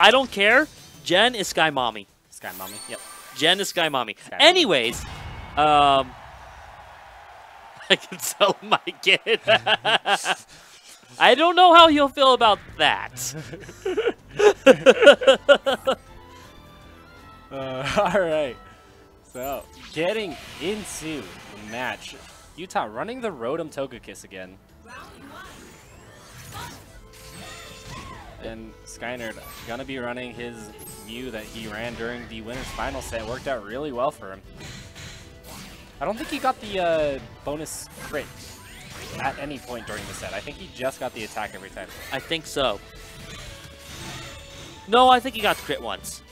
I don't care. Jen is Sky Mommy. Sky Mommy. Yep. Jen is Sky Mommy. Sky Anyways, um, I can tell my kid. I don't know how he'll feel about that. Uh, all right. So, getting into the match. Utah running the Rotom Togekiss again. And Skynerd gonna be running his Mew that he ran during the winner's final set. Worked out really well for him. I don't think he got the uh, bonus crit at any point during the set. I think he just got the attack every time. I think so. No, I think he got the crit once.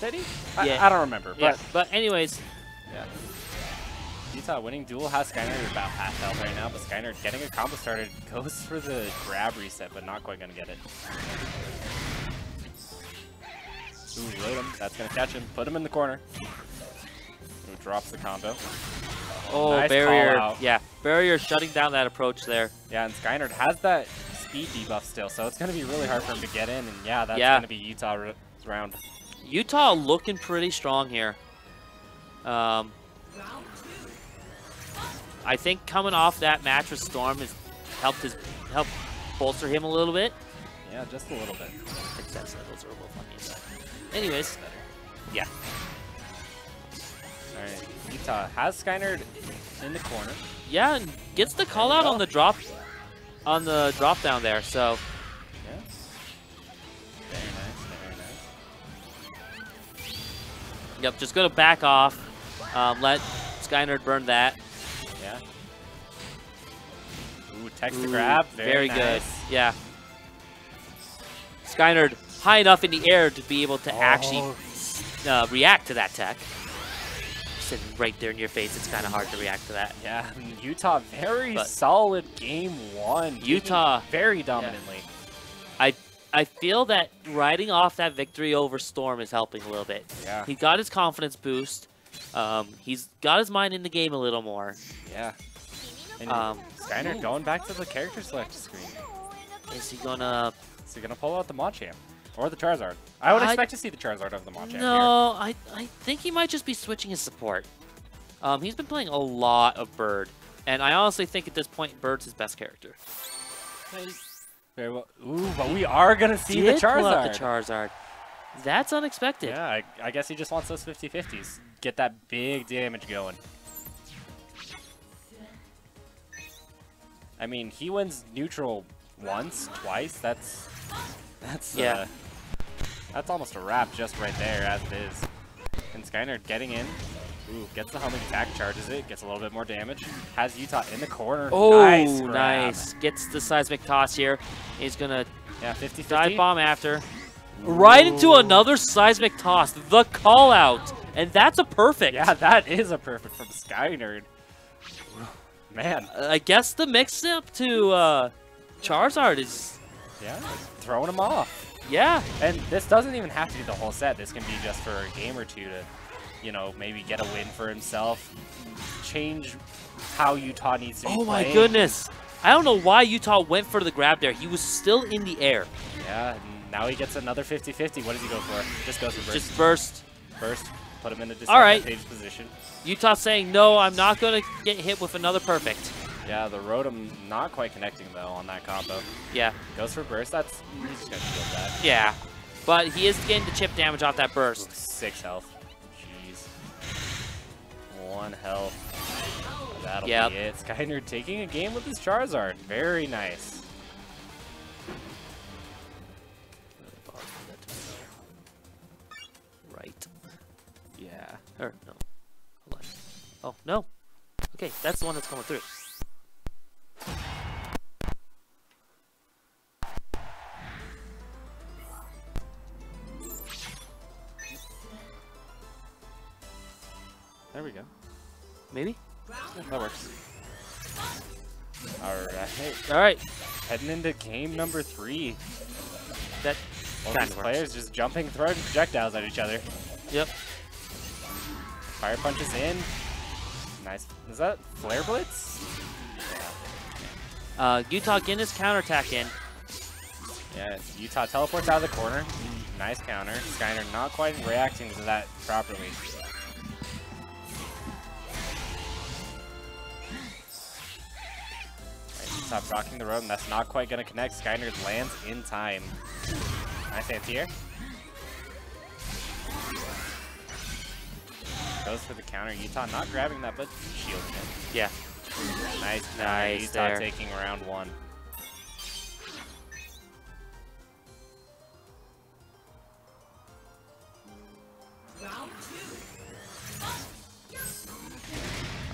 Did he? I, Yeah. I don't remember. Yeah, But but anyways, Yeah. Utah winning duel has Skynerd about half health right now, but Skynerd getting a combo started goes for the grab reset, but not quite gonna get it. Ooh, load him. That's gonna catch him. Put him in the corner. Ooh, drops the combo. oh, nice barrier. Yeah, barrier shutting down that approach there. Yeah, and Skynerd has that speed debuff still, so it's gonna be really hard for him to get in, and yeah, that's Yeah. gonna be Utah round. Utah looking pretty strong here. Um, I think coming off that match with Storm has helped his helped bolster him a little bit. Yeah, just a little bit. Except those are funny. But anyways, yeah. Alright, Utah has Skynerd in the corner. Yeah, and gets the call out on the drop on the drop down there. So. Very nice, very nice. yep, just gonna back off. Um, let Skynerd burn that. Text to grab. Very, good. nice. Yeah. Skynerd high enough in the air to be able to actually Oh. uh, react to that tech. Sitting right there in your face, it's kind of hard to react to that. Yeah, Utah very But- solid game one. Utah- very dominantly. I I feel that riding off that victory over Storm is helping a little bit. Yeah, He got his confidence boost. Um, he's got his mind in the game a little more. yeah. And Um, Skynerd going back to the character select screen. Is he gonna? Is he gonna pull out the Machamp or the Charizard? I would I- expect to see the Charizard of the Machamp here. No, I I think he might just be switching his support. Um, he's been playing a lot of Bird, and I honestly think at this point Bird's his best character. Very well. Ooh, but we are gonna see the Did pull Charizard. out the Charizard. That's unexpected. Yeah, I, I guess he just wants those 50-50s. Get that big damage going. I mean, he wins neutral once, twice. That's that's Yeah. uh, that's almost a wrap just right there as it is. And Skynerd getting in. Ooh, gets the homing attack, charges it, gets a little bit more damage. Has Utah in the corner. Oh, nice. nice. Gets the seismic toss here. He's gonna Yeah, 50-50. dive bomb after. Right into another seismic toss. The call out. And that's a perfect. Yeah, that is a perfect from Skynerd. Man, I guess the mix up to uh, Charizard is, yeah, throwing him off. yeah. And this doesn't even have to be the whole set. This can be just for a game or two to, you know, maybe get a win for himself, change how Utah needs to be Oh my playing. goodness. I don't know why Utah went for the grab there. He was still in the air. Yeah, and now he gets another 50-50. What does he go for? Just goes for burst. Just burst. First, put him in a All right. disadvantaged position. Utah saying, no, I'm not going to get hit with another perfect. Yeah, the Rotom not quite connecting, though, on that combo. Yeah, Goes for burst. That's, he's just going to shield that. yeah. But he is getting the chip damage off that Ooh, burst. six health. Jeez. One health. That'll Yep. be it. Skynerd taking a game with his Charizard. Very nice. Oh, no. Okay, that's the one that's coming through. There we go. Maybe? That works. Alright. All right. Heading into game number three. That Kinda these players just jumping, throwing projectiles at each other. Yep. Fire punches in. Nice. Is that Flare Blitz? Uh, Utah getting his counterattack in. Yeah, Utah teleports out of the corner. Nice counter. Skyner not quite reacting to that properly. Utah blocking the road, and that's not quite going to connect. Skyner lands in time. Nice anti-air. Goes for the counter. Utah not grabbing that, but shielding it. Yeah. Nice, Nice. Utah there. taking round one.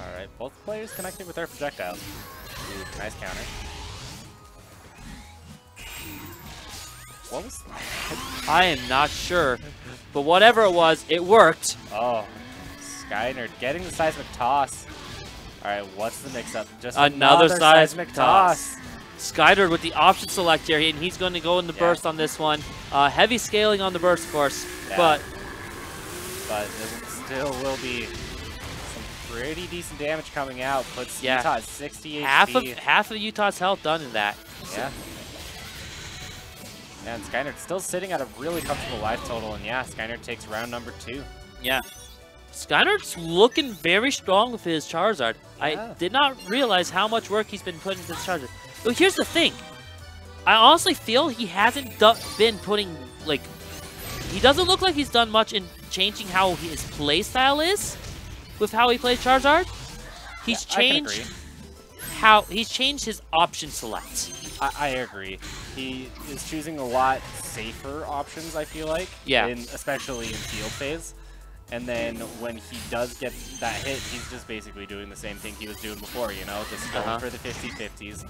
All right, both players connected with their projectiles. Ooh, nice counter. What was? I am not sure, but whatever it was, it worked. Oh, Skynerd getting the seismic toss. All right, what's the mix-up? Just Another seismic toss. Skynerd with the option select here, and he's going to go in the Yeah. burst on this one. Uh, heavy scaling on the burst, of course, Yeah. but but there still will be some pretty decent damage coming out. Puts Yeah. Utah at 60 half of half of Utah's health done in that. yeah. Yeah, and Skynerd still sitting at a really comfortable life total, and yeah, Skynerd takes round number two. Yeah. Skynerd's looking very strong with his Charizard. Yeah. I did not realize how much work he's been putting into his Charizard. But here's the thing. I honestly feel he hasn't been putting, like, he doesn't look like he's done much in changing how his play style is with how he plays Charizard. He's Yeah, changed how, he's changed his option select. I, I agree. He is choosing a lot safer options, I feel like. Yeah. In, especially in field phase. And then when he does get that hit, he's just basically doing the same thing he was doing before, you know? Just going Uh-huh. for the 50-50s,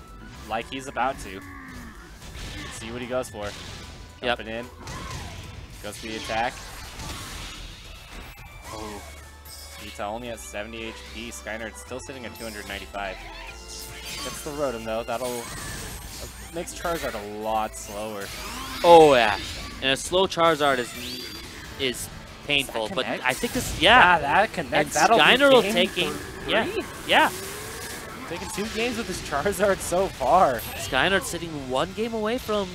like he's about to. See what he goes for. Yep. Jumping in. Goes for the attack. Oh. Utah only at 70 HP. Skynerd's still sitting at 295. Gets the Rotom though. That'll makes Charizard a lot slower. Oh, yeah. And a slow Charizard is is painful, but? I think this, Yeah, yeah. that and connects. That'll be Skyner will taking, yeah, three. yeah. Taking two games with his Charizard so far. Skynerd sitting one game away from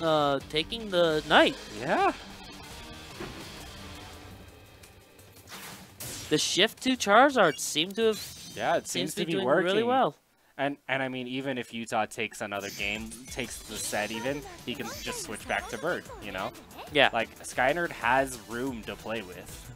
uh, taking the night. Yeah. The shift to Charizard seemed to have Yeah, it seems seems, to be, doing working. really well. And and I mean, even if Utah takes another game, takes the set even, he can just switch back to Bird. You know, Yeah, like Skynerd has room to play with.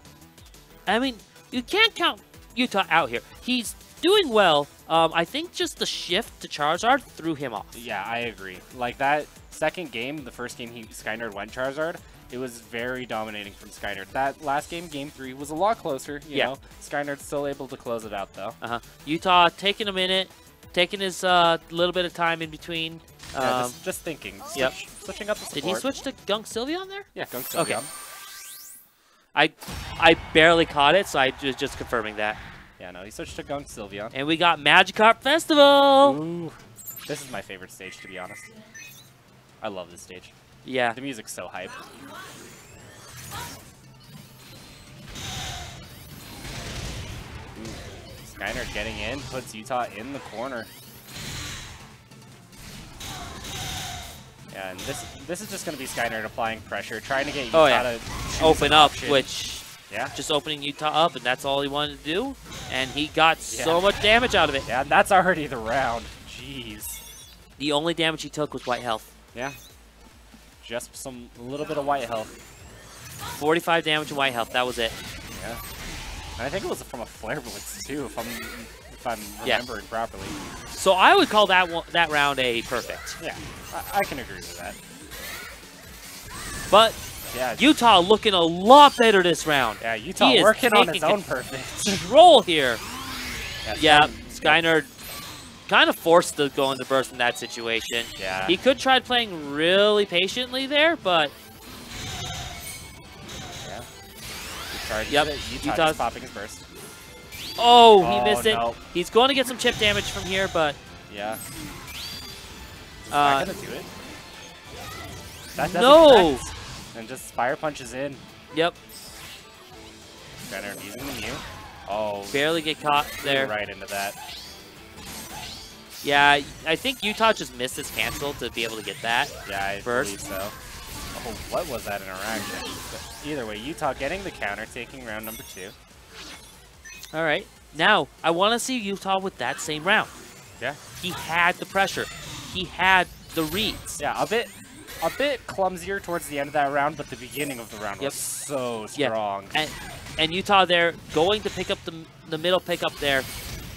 I mean, you can't count Utah out here. He's doing well. Um, I think just the shift to Charizard threw him off. Yeah, I agree. Like that second game, the first game he Skynerd went Charizard, it was very dominating from Skynerd. That last game, game three, was a lot closer. You Yeah. know, Skynerd's still able to close it out though. Uh-huh. Utah taking a minute, taking his uh, little bit of time in between. Yeah, Um, just, just thinking. Switch, yep. Switching up the did he switch to Gunk Sylveon there? Yeah, Gunk Okay. I I barely caught it, so I was just confirming that. Yeah, no, he switched to Gunk Sylveon. And we got Magikarp Festival. Ooh. This is my favorite stage, to be honest. I love this stage. Yeah. The music's so hype. Skyner getting in, puts Utah in the corner. And this this is just going to be Skyner applying pressure, trying to get oh, Utah Oh, yeah. to Open up, option. which Yeah, just opening Utah up, and that's all he wanted to do. And he got so much damage out of it. yeah, and that's already the round. Jeez. The only damage he took was white health. Yeah. Just some a little bit of white health. 45 damage and white health. That was it. Yeah. And I think it was from a flare blitz too, if I'm if I'm Yeah. remembering properly. So I would call that one, that round a perfect. Yeah, I, I can agree with that. But Yeah, Utah looking a lot better this round. yeah, Utah he working on his own perfect. Control here. Yeah, Sky- Skyner kind of forced to go into burst in that situation. Yeah. He could try playing really patiently there, but He Yep, get. Utah Utah's- popping his burst. oh, he Oh, missed it. no. He's going to get some chip damage from here, but Yeah. Is Uh, gonna do it? That no. connect. And just fire punches in. Yep, Skyner using the Mew. Oh, barely get caught there. right into that. Yeah, I think Utah just missed his cancel to be able to get that. Yeah, I First. believe so. Oh, what was that interaction? Either way, Utah getting the counter, taking round number two. All right. Now, I want to see Utah with that same round. Yeah. He had the pressure. He had the reads. Yeah, a bit a bit clumsier towards the end of that round, but the beginning of the round Yep. was so Yeah. strong. And, and Utah there going to pick up the, the middle pickup there.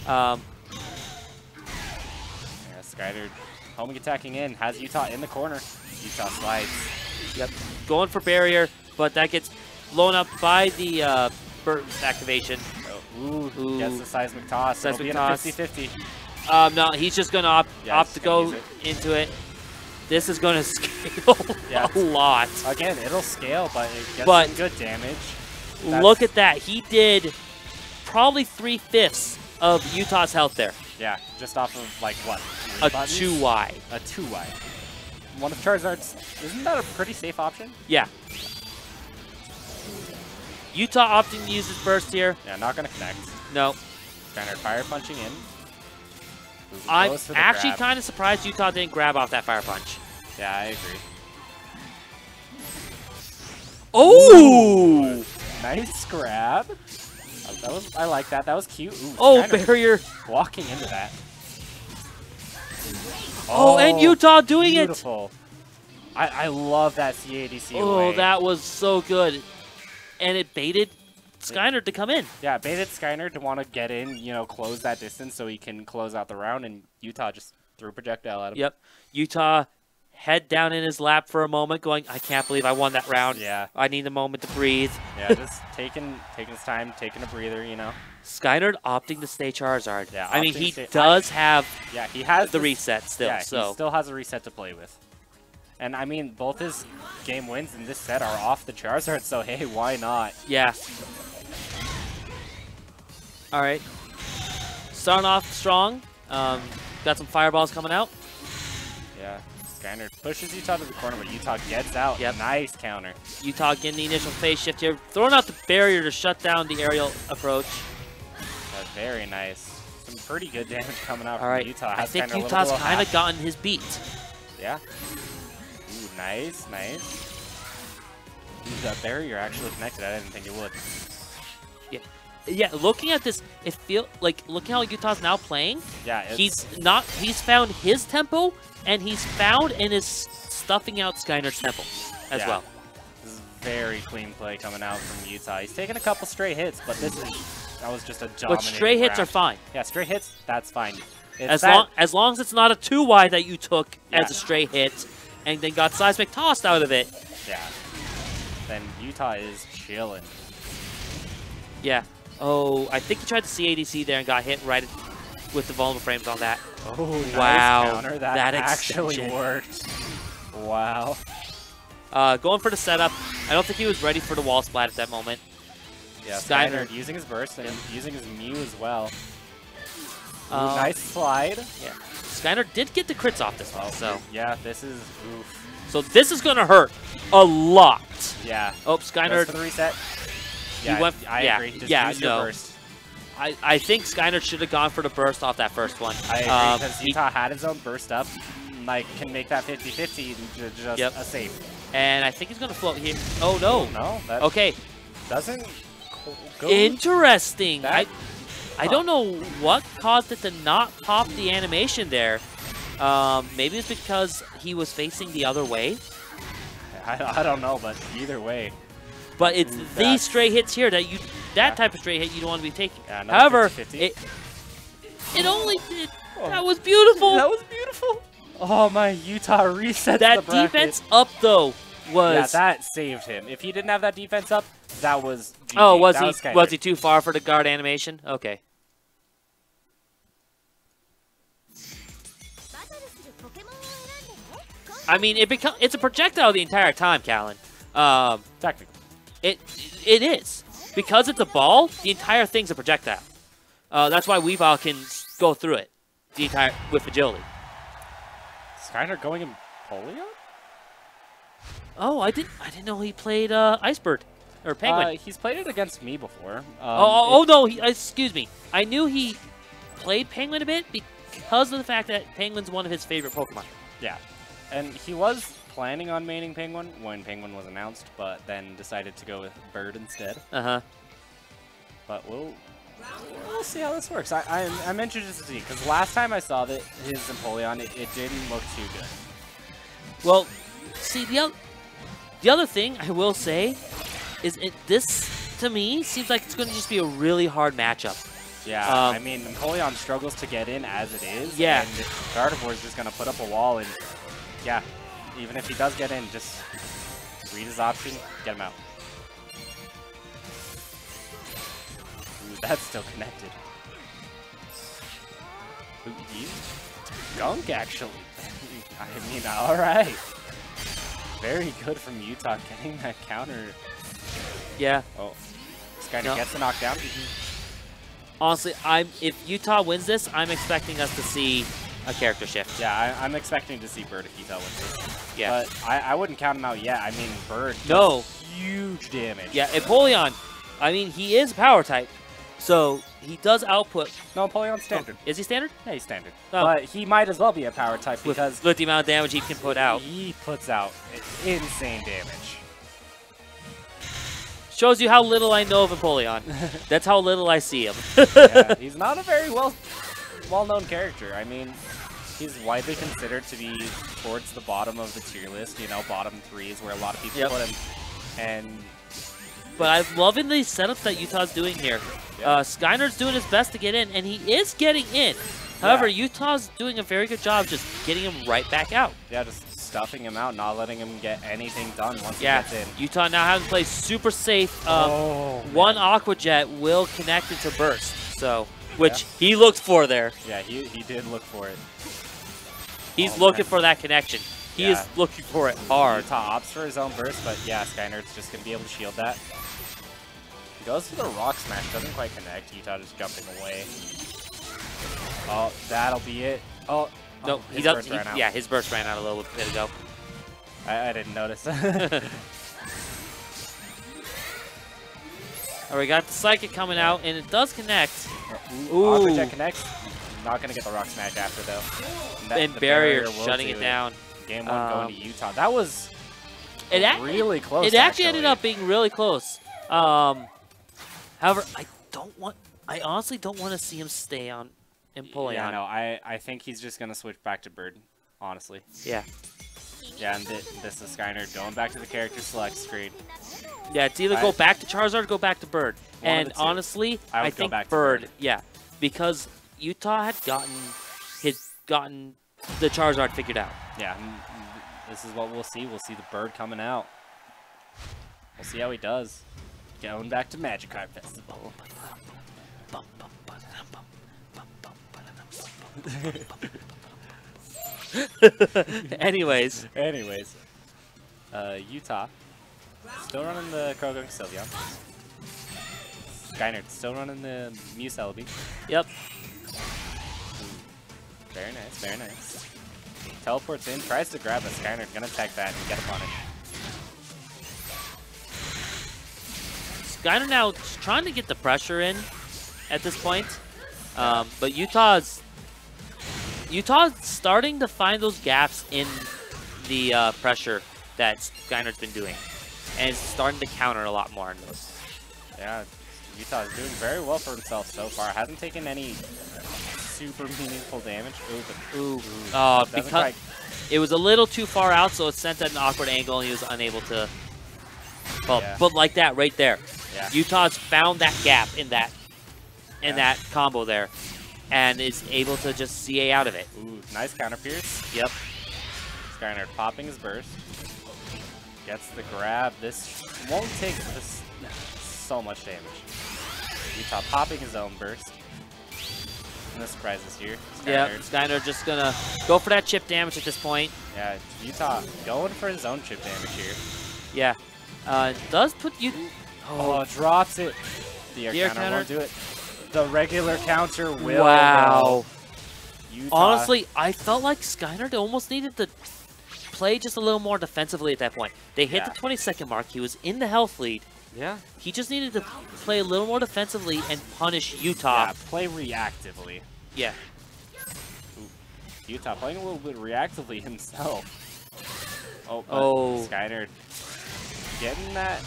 Um, Yeah, Skynerd homing attacking in, has Utah in the corner. Utah slides. Yep. Going for barrier, but that gets blown up by the uh, burst activation. Oh, ooh, Ooh. gets the seismic toss. It'll Seismic be toss. a 50-50. Um, no, he's just going to opt, Yeah, opt to go use into it. This is going to scale Yeah. a lot. Again, it'll scale, but it gets But- some good damage. That's- Look at that. He did probably three-fifths of Utah's health there. Yeah, just off of, like, what? A 2Y. A 2Y. One of Charizard's... Isn't that a pretty safe option? Yeah. Utah opting to use his burst here. Yeah, not going to connect. No. Standard fire punching in. I'm goes for the actually kind of surprised Utah didn't grab off that fire punch. Yeah, I agree. Oh! Nice grab. Uh, That was I like that. That was cute. Ooh, Oh, barrier. walking into that. Oh, and Utah doing it. beautiful. I, I love that CADC Oh, away. that was so good. And it baited Skyner to come in. Yeah, baited Skyner to want to get in, you know, close that distance so he can close out the round, and Utah just threw a projectile at him. Yep. Utah head down in his lap for a moment, going, I can't believe I won that round. Yeah, I need a moment to breathe. yeah, just taking taking his time, taking a breather, you know. Skyner opting to stay Charizard. Yeah, I mean, he does have Yeah, he has the this- reset still, yeah, so. he still has a reset to play with. And I mean, both his game wins in this set are off the Charizard, so hey, why not? Yeah. All right. Starting off strong. Um, got some fireballs coming out. Yeah, Skyner pushes Utah to the corner, but Utah gets out. Yep. Nice counter. Utah getting the initial phase shift here, throwing out the barrier to shut down the aerial approach. That's very nice. Some pretty good damage coming out All from right. Utah. I think Utah's kind of gotten his beat. Yeah. Nice, nice. Ooh, that barrier actually connected. I didn't think it would. Yeah, yeah. looking at this, it feel like looking how Utah's now playing. Yeah, it's, He's not. He's found his tempo, and he's found and is stuffing out Skyner's tempo as Yeah. well. This is very clean play coming out from Utah. He's taking a couple straight hits, but this is that was just a But dominating stray hits are fine. Yeah, straight hits, that's fine. It's As that- long as long as it's not a 2Y that you took Yeah. as a stray hit, and then got seismic tossed out of it. Yeah. Then Utah is chilling. Yeah. Oh, I think he tried to CADC there and got hit right with the vulnerable frames on that. Oh, nice Wow, counter. That, that actually extension. worked. Wow. Uh, going for the setup. I don't think he was ready for the wall splat at that moment. Yeah, Skyner. Skyner using his burst and using his Mew as well. Ooh, Um, nice slide. Yeah. Skyner did get the crits off this Oh, one, so yeah, this is oof. so this is gonna hurt a lot. Yeah. Oh, Goes Skyner. for the reset. Yeah, went- I yeah, agree. Just yeah, no. burst. I, I think Skyner should have gone for the burst off that first one. I agree Um, because he- Utah had his own burst up. Like can make that 50-50 just Yep. a safe. and I think he's gonna float here. Oh no. No, that Okay. doesn't go. Interesting. That- I don't know what caused it to not pop the animation there. Um, maybe it's because he was facing the other way. I, I don't know, but either way. But it's these stray hits here that you that Yeah. type of stray hit you don't want to be taking. Yeah, However, 50-50. it it only did Oh. that was beautiful. That was beautiful. Oh my, Utah reset that defense up though was Yeah, that saved him. If he didn't have that defense up, that was. GG. Oh, was That he was, was he too far for the guard animation? Okay. I mean, it become it's a projectile the entire time, Callan. Um, Technically. it it is because it's a ball. The entire thing's a projectile. Uh, that's why Weavile can go through it the entire with agility. Skyner going in polio? Oh, I didn't I didn't know he played uh, Icebird or Penguin. Uh, he's played it against me before. Um, oh, oh, oh no, he, excuse me. I knew he played Penguin a bit, because of the fact that Penguin's one of his favorite Pokemon. Yeah. And he was planning on maining Penguin when Penguin was announced, but then decided to go with Bird instead. Uh-huh. But we'll we'll see how this works. I, I'm, I'm interested to see, because last time I saw that his Empoleon, it, it didn't look too good. Well, see, the, the other thing I will say is it this, to me, seems like it's going to just be a really hard matchup. Yeah, Um, I mean, Empoleon struggles to get in as it is. Yeah. And Gardevoir is just going to put up a wall, and yeah, even if he does get in, just read his option, get him out. Ooh, that's still connected. Ooh, actually. I mean, all right. Very good from Utah getting that counter. Yeah. Oh, Skyner No. gets the knockdown. Honestly, I'm if Utah wins this, I'm expecting us to see a character shift. Yeah, I, I'm expecting to see Bird if Utah wins this. Yeah. But I, I wouldn't count him out yet. I mean, Bird does No. huge damage. Yeah, Empoleon, I mean, he is power type, so he does output. No, Empoleon's standard. Is he standard? Yeah, he's standard. Oh. But he might as well be a power type With, because with the amount of damage he can put out. he puts out insane damage. Shows you how little I know of Empoleon. That's how little I see him. yeah, he's not a very well well-known character. I mean, he's widely considered to be towards the bottom of the tier list. You know, bottom three is where a lot of people Yep. put him. And But I'm loving the setups that Utah's doing here. Yeah. Uh, Skyner's doing his best to get in, and he is getting in. However, Utah's doing a very good job just getting him right back out. yeah, just stuffing him out, not letting him get anything done once Yeah, he gets in. Utah now having to play super safe. Um, oh, one Aqua Jet will connect into Burst, so which he looked for there. Yeah, he, he did look for it. He's Oh, looking man. for that connection. He Yeah. is looking for it hard. Utah opts for his own burst, but yeah, Skyner's just going to be able to shield that. He goes for the Rock Smash, doesn't quite connect. Utah just jumping away. Oh, that'll be it. Oh, No, oh, he does. he- out. yeah, his burst ran out a little bit ago. I, I didn't notice. All right, we got the Psychic coming out, and it does connect. Ooh, Aqua. Jet connects. Not going to get the Rock Smash after, though. that- and the barrier, shutting do it down. Game one Um, going to Utah. That was It, really close. it actually ended up being really close. Um, however, I don't want. I honestly don't want to see him stay on Empoleon. Yeah, no, I, I think he's just going to switch back to Bird, honestly. Yeah. Yeah, and thi- this is Skyner going back to the character select screen. Yeah, it's either I- go back to Charizard or go back to Bird. And honestly, I I, would go think back to Bird, Bird. Yeah, because Utah had gotten had gotten the Charizard figured out. Yeah, this is what we'll see. We'll see the Bird coming out. We'll see how he does. Going back to Magikarp Festival. Anyways, Anyways, uh, Utah still running the Croagunk Sylveon. Skyner still running the Mew Celebi. yep. Very nice, very nice. Teleports in, tries to grab a Skyner, gonna tech that and get a punish. Skyner now trying to get the pressure in at this point, um, but Utah's Utah's starting to find those gaps in the uh, pressure that Skyner's been doing, and is starting to counter a lot more on those. Yeah, Utah is doing very well for himself so far. Hasn't taken any super meaningful damage. Ooh, but Ooh, uh, because quite- it was a little too far out, so it sent at an awkward angle, and he was unable to. Well, Yeah. but like that right there, yeah. Utah's found that gap in that in Yeah. that combo there, and is able to just CA out of it. Ooh, nice counter pierce. Yep. Skyner popping his burst. Gets the grab. This won't take this so much damage. Utah popping his own burst. No surprises here. Yep. Skyner- Skyner just gonna go for that chip damage at this point. Yeah, Utah going for his own chip damage here. Yeah. Uh, does put you. Oh, drops it. The air, The air counter, counter. won't do it. The regular counter will. wow. Utah. Honestly, I felt like Skyner almost needed to play just a little more defensively at that point. They hit Yeah. the 20 second mark. He was in the health lead. Yeah. He just needed to play a little more defensively and punish Utah. Yeah, play reactively. Yeah. Utah playing a little bit reactively himself. Oh, Oh. Skyner getting that,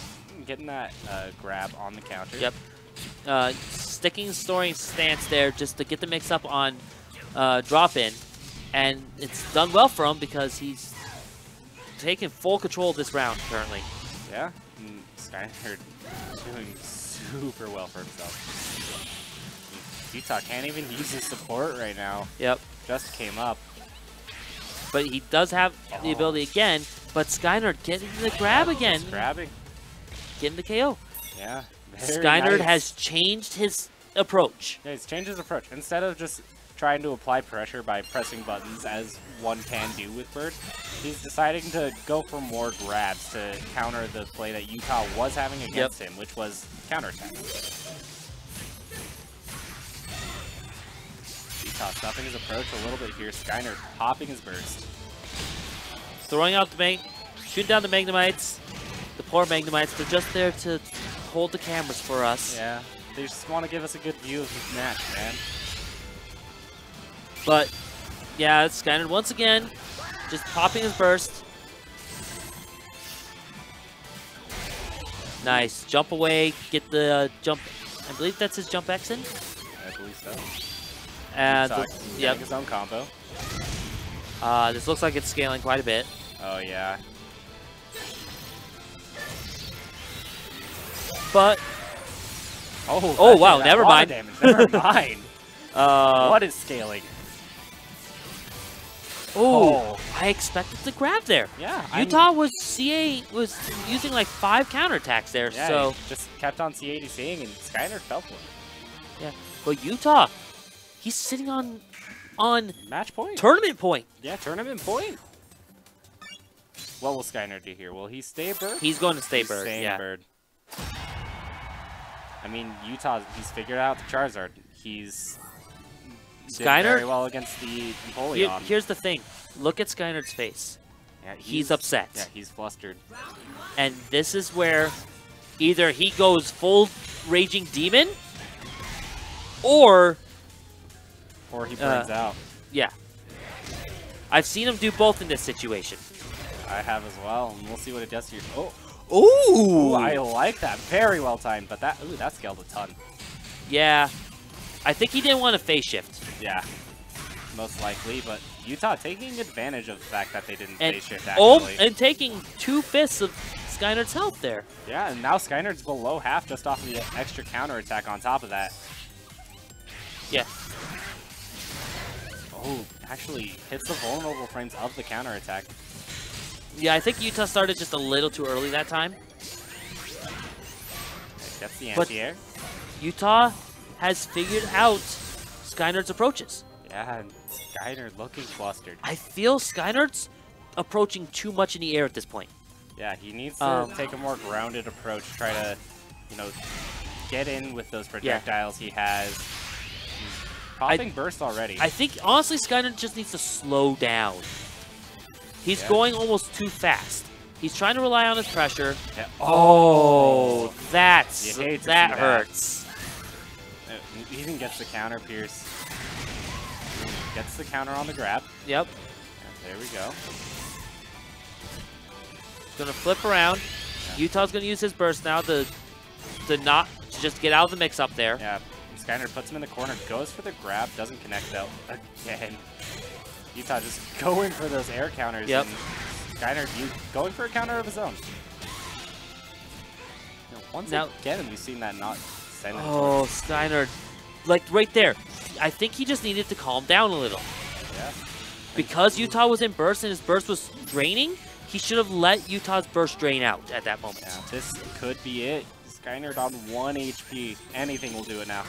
getting that uh, grab on the counter. Yep. Uh, sticking soaring stance there just to get the mix up on uh, drop in. And it's done well for him because he's taking full control of this round currently. Yeah. Mm, doing super well for himself. Utah can't even use his support right now. Yep. Just came up. But he does have the Oh. ability again. But Skynerd getting the grab again. Just grabbing. Getting the KO. Yeah. Skynerd nice. has changed his approach. Yeah, he's changed his approach. Instead of just trying to apply pressure by pressing buttons as one can do with Bird, he's deciding to go for more grabs to counter the play that Utah was having against him, which was counterattack. Utah stopping his approach a little bit here. Skyner popping his burst. Throwing out the mag, shooting down the Magnemites. The poor Magnemites, they're just there to hold the cameras for us. Yeah, they just want to give us a good view of this match, man. But yeah, it's Skynerd once again, just popping his burst. Nice. Jump away, get the uh, jump. I believe that's his jump X in. I believe so. And the- yep, his own combo. uh, this looks like it's scaling quite a bit. Oh yeah. But Oh, Oh, wow, never mind. Never mind. uh, what is scaling? Oh, oh, I expected to grab there. Yeah, I'm- Utah was CA was using like five counterattacks there, Yeah, so just kept on C80 and Skyner fell for it. yeah. But Utah, he's sitting on on Match point. tournament point. yeah, tournament point. What will Skyner do here? Will he stay bird? He's going to stay He's bird. Yeah. bird. I mean, Utah, he's figured out the Charizard. He's Skyner- very well against the Here- here's the thing. Look at Skynerd's face. yeah, he's upset. Yeah, he's flustered. And this is where either he goes full raging demon or Or he burns Uh, out. yeah. I've seen him do both in this situation. I have as well, and we'll see what it does here. Oh, Ooh. ooh, I like that. Very well timed, but that ooh, that scaled a ton. yeah. I think he didn't want to phase shift. Yeah, most likely, but Utah taking advantage of the fact that they didn't And, phase shift actually. oh, and taking two fifths of Skynerd's health there. yeah, and now Skynerd's below half just off of the extra counter attack on top of that. Yeah. Oh, actually hits the vulnerable frames of the counter attack. Yeah, I think Utah started just a little too early that time. That's the anti-air. Utah has figured out Skynerd's approaches. Yeah, and Skyner looking flustered. I feel Skynerd's approaching too much in the air at this point. Yeah, he needs to Um, take a more grounded approach. Try to, you know, get in with those projectiles he has. He's popping burst already. I think, honestly, Skynerd just needs to slow down. He's Yeah. going almost too fast. He's trying to rely on his pressure. Yeah. Oh, that's, You that see that. hurts. He even gets the counter pierce. Gets the counter on the grab. Yep. And there we go. Gonna flip around. Yeah. Utah's gonna use his burst now to, to not, to just get out of the mix up there. Yeah, Skyner puts him in the corner, goes for the grab, doesn't connect though. Again. Utah just going for those air counters. Yep. And Skyner going for a counter of his own. You know, once Now- again, we've seen that not send Oh, Skynerd. Like, right there. I think he just needed to calm down a little. yeah. Because Utah was in burst and his burst was draining, he should have let Utah's burst drain out at that moment. Yeah, this could be it. Skyner on 1 HP. Anything will do it now.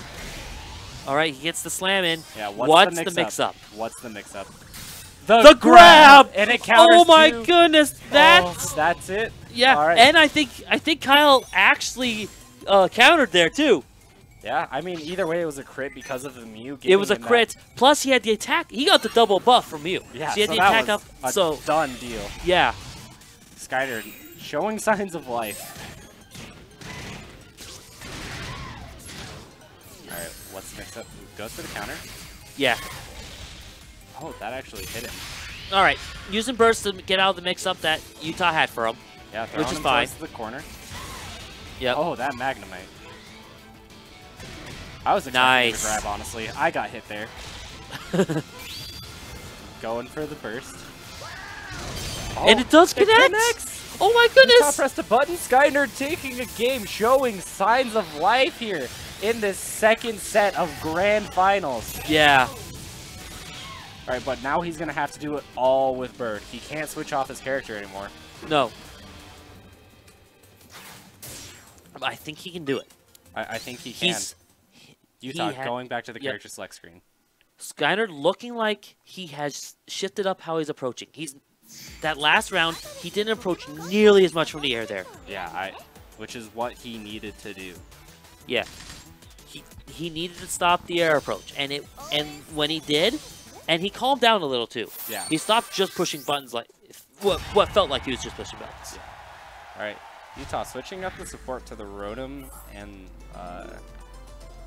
All right, he gets the slam in. Yeah, what's, What's the the mix-up? mix-up? What's the mix-up? The grab! And it counters Oh my too. goodness, that's Oh, that's it? yeah. all right. And I think I think Kyle actually uh, countered there too. Yeah, I mean, either way, it was a crit because of the Mew. It was a him that- crit. Plus, he had the attack. He got the double buff from you. Yeah, so he had so the attack was up. a So done deal. yeah, Skynerd showing signs of life. All right, what's the next up? Goes for the counter. yeah. Oh, that actually hit him. All right, using burst to get out of the mix-up that Utah had for him. Yeah, Which throwing is fine. the corner. Yeah. Oh, that Magnemite. I was expecting Nice. to grab, honestly. I got hit there. Going for the burst. and it does oh, it connect. connects! Oh my goodness! Utah pressed a button. Skyner taking a game, showing signs of life here in this second set of grand finals. Yeah. All right, but now he's going to have to do it all with Bird. He can't switch off his character anymore. No. I think he can do it. I, I think he can. He's Utah had- going back to the Yep. character select screen. Skyner looking like he has shifted up how he's approaching. He's that last round he didn't approach nearly as much from the air there. Yeah, I, which is what he needed to do. Yeah. He he needed to stop the air approach and it and when he did and he calmed down a little too. Yeah. He stopped just pushing buttons like what what felt like he was just pushing buttons. All right, Utah switching up the support to the Rotom and uh,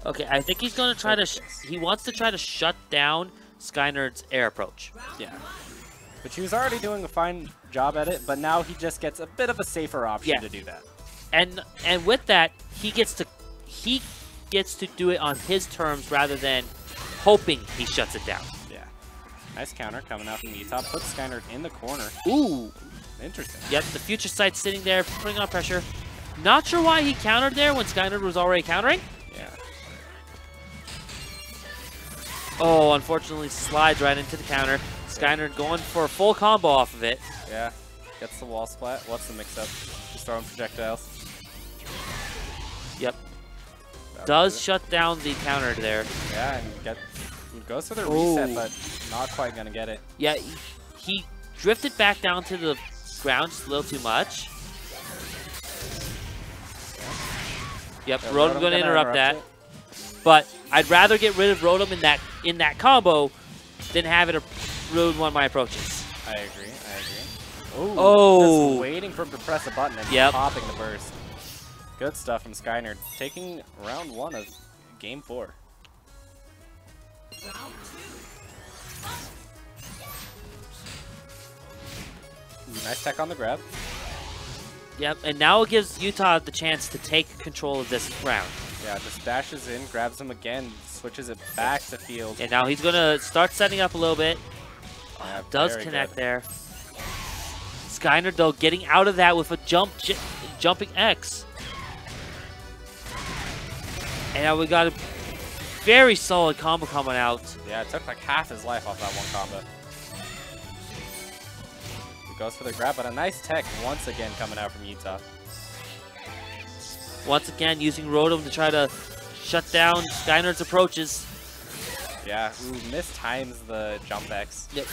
Okay, I think he's going to try to sh he wants to try to shut down Skyner's air approach. yeah. Which he was already doing a fine job at it, but now he just gets a bit of a safer option Yeah. to do that. and and with that he gets to he gets to do it on his terms rather than hoping he shuts it down. Yeah. Nice counter coming out from Utah. Puts Skyner in the corner. Ooh. Interesting. Yep, the future sight sitting there putting on pressure. Not sure why he countered there when Skyner was already countering. Oh, unfortunately slides right into the counter. Skyner going for a full combo off of it. Yeah. Gets the wall splat. What's the mix-up? Just throwing projectiles. Yep. That Does shut down the counter there. Yeah, and get goes for the Ooh. reset, oh. but not quite gonna get it. Yeah, he, he drifted back down to the ground just a little too much. Yep, Rotom going to gonna interrupt that. it. But I'd rather get rid of Rotom in that in that combo than have it ruin one of my approaches. I agree. I agree. Ooh, Oh. Just waiting for him to press a button and Yep. popping the burst. Good stuff from Skyner, taking round one of game four. Ooh, nice tech on the grab. Yep, and now it gives Utah the chance to take control of this round. Yeah, just dashes in, grabs him again, switches it back to field. And now he's going to start setting up a little bit. Yeah, Does connect good. there. Skyner, though, getting out of that with a jump, jumping X. And now we got a very solid combo coming out. Yeah, it took like half his life off that one combo. He goes for the grab, but a nice tech once again coming out from Utah. Once again, using Rotom to try to shut down Skyner's approaches. Yeah, ooh, mistimes the jump X. Yep.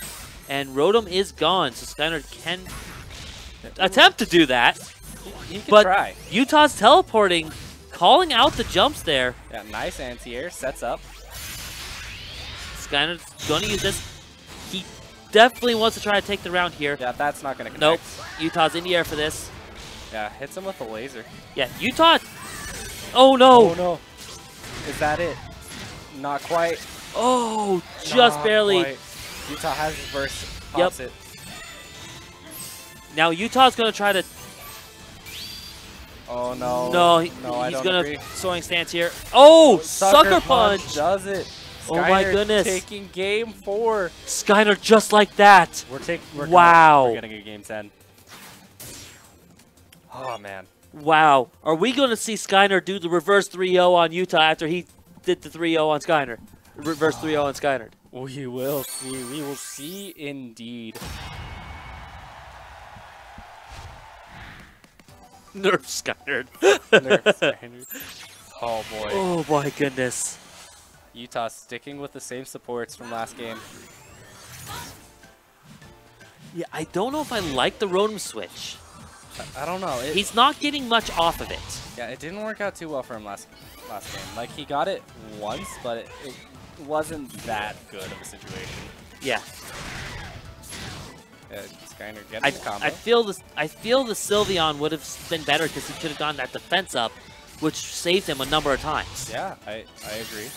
And Rotom is gone, so Skyner can attempt to do that. But try. Utah's teleporting, calling out the jumps there. Yeah, nice anti-air, sets up. Skyner's going to use this. He definitely wants to try to take the round here. Yeah, that's not gonna connect. Nope. Utah's in the air for this. Yeah, hits him with a laser. Yeah, Utah. Oh no. Oh no. Is that it? Not quite. Oh, just Not barely. quite. Utah has his burst. Yep. It. Now Utah's going to try to. Oh no. no, he- no, I he's don't going agree. to soaring stance here. Oh, oh sucker, punch. does it. Oh my Skyner goodness. Taking game four. Skyner just like that. We're taking. Wow. We're getting a game ten. Oh man. Wow. Are we going to see Skyner do the reverse 3-0 on Utah after he did the 3-0 on Skyner? Reverse 3-0 on Skyner. We will see. We will see indeed. Nerf Skyner. Nerf Skyner. Oh boy. oh my goodness. Utah sticking with the same supports from last game. Yeah, I don't know if I like the Rotom switch. I, don't know. It, He's not getting much off of it. yeah, it didn't work out too well for him last last game. Like he got it once, but it, it wasn't that good of a situation. Yeah. Uh, I. I feel this. I feel the Sylveon would have been better because he could have gotten that defense up, which saved him a number of times. yeah, I I agree.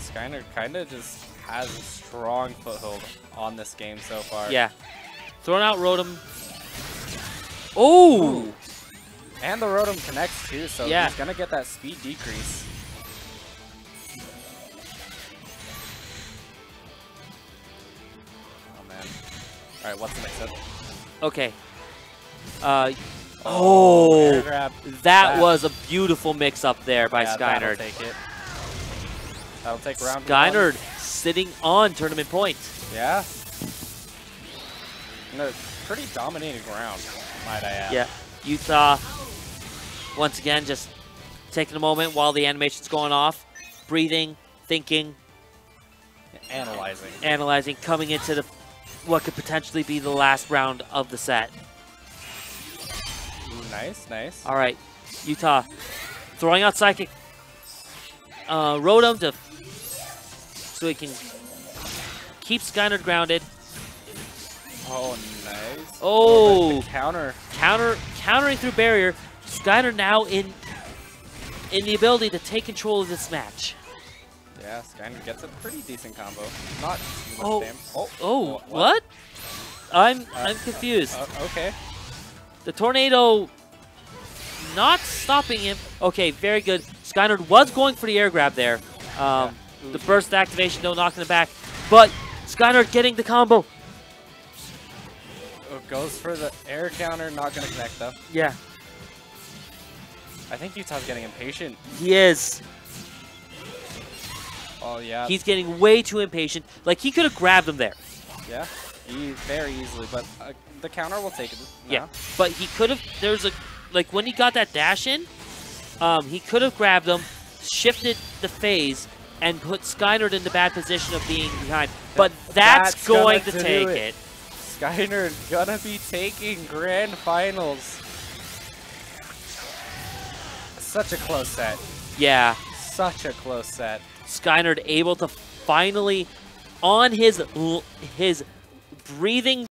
Skyner kind of just has a strong foothold on this game so far. Yeah. Throwing out Rotom. Oh! And the Rotom connects too, so Yeah. he's gonna get that speed decrease. Oh man. Alright, what's the next up? Okay. Uh, oh, grab. that that- was a beautiful mix up there by Yeah, that'll Skynerd. take it. That'll take round Skynerd one. sitting on tournament point. Yeah. No, pretty dominating round, might I add. Yeah. Utah, once again, just taking a moment while the animation's going off, breathing, thinking, Analyzing. analyzing, coming into the what could potentially be the last round of the set. Ooh, nice, nice. All right, Utah throwing out Psychic. Uh, Rotom to so he can keep Skynerd grounded. Oh, nice. Oh. the counter. Counter countering through barrier. Skynerd now in in the ability to take control of this match. Yeah, Skyner gets a pretty decent combo. Not too much Oh. damage. Oh, Oh, wh- what? I'm Uh, I'm confused. Uh, okay. The tornado not stopping him. Okay, very good. Skynerd was going for the air grab there. Um, Yeah. The burst activation, no knocking it back. But Skynerd getting the combo. Goes for the air counter, not gonna connect though. Yeah, I think Utah's getting impatient. he is. Oh yeah, He's getting way too impatient. Like, he could have grabbed him there. yeah, he, very easily, but uh, the counter will take it. Yeah. But he could have, there's a, like, when he got that dash in, um, he could have grabbed him, shifted the phase, and put Skynerd in the bad position of being behind. But that's, That's going gonna take it. it. Skyner gonna be taking grand finals. Such a close set. Yeah. Such a close set. Skynerd able to finally, on his his breathing